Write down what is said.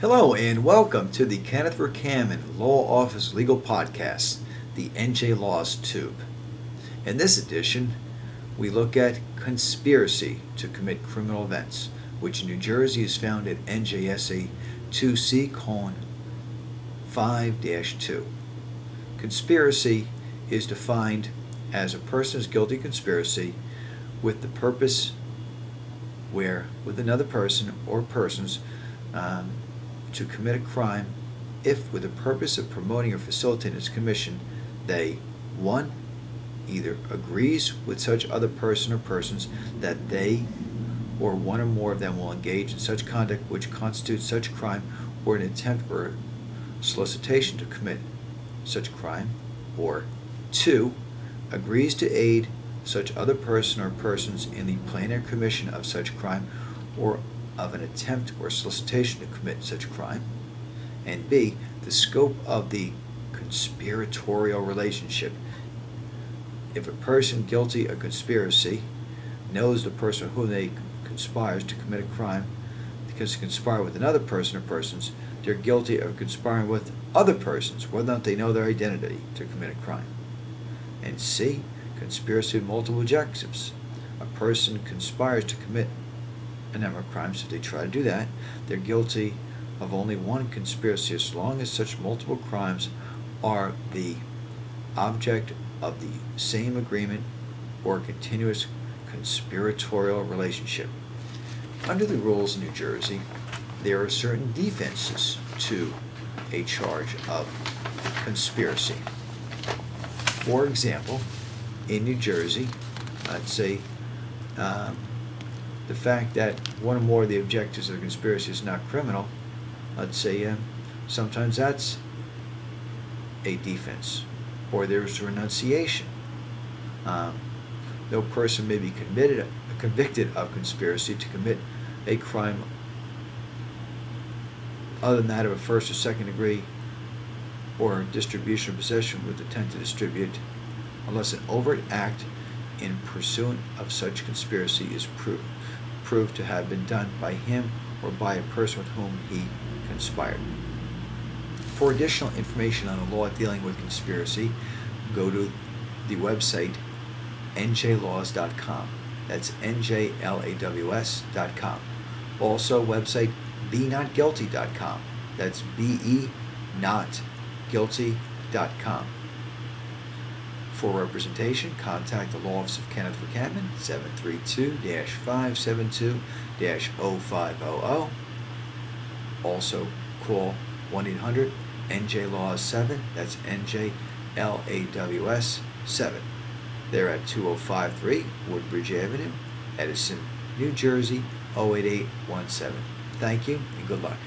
Hello and welcome to the Kenneth Vercammen Law Office Legal Podcast, the NJ Laws Tube. In this edition, we look at conspiracy to commit criminal events, which in New Jersey is found at NJSA 2C 5-2. Conspiracy is defined as a person's guilty conspiracy with the purpose where with another person or persons um, to commit a crime if with the purpose of promoting or facilitating its commission they one either agrees with such other person or persons that they or one or more of them will engage in such conduct which constitutes such crime or an attempt or solicitation to commit such crime or two agrees to aid such other person or persons in the plan or commission of such crime or of an attempt or solicitation to commit such crime, and B, the scope of the conspiratorial relationship. If a person guilty of conspiracy knows the person whom they conspires to commit a crime because they conspire with another person or persons, they're guilty of conspiring with other persons, whether or not they know their identity, to commit a crime. And C, conspiracy with multiple objectives. A person conspires to commit a number of crimes. If they try to do that, they're guilty of only one conspiracy as long as such multiple crimes are the object of the same agreement or continuous conspiratorial relationship. Under the rules in New Jersey, there are certain defenses to a charge of conspiracy. For example, in New Jersey, I'd say um, the fact that one or more of the objectives of the conspiracy is not criminal, I'd say uh, sometimes that's a defense, or there's renunciation. Um, no person may be committed, convicted of conspiracy to commit a crime other than that of a first or second degree or distribution or possession with intent to distribute unless an overt act in pursuit of such conspiracy is proved, proved to have been done by him or by a person with whom he conspired. For additional information on the law dealing with conspiracy, go to the website njlaws.com. That's njlaws.com. Also, website benotguilty.com. That's be not guilty.com. For representation, contact the Law Office of Kenneth Vercammen, 732-572-0500. Also, call 1-800-NJ-LAWS-7, that's N-J-L-A-W-S 7. They're at 2053 Woodbridge Avenue, Edison, New Jersey, 08817. Thank you and good luck.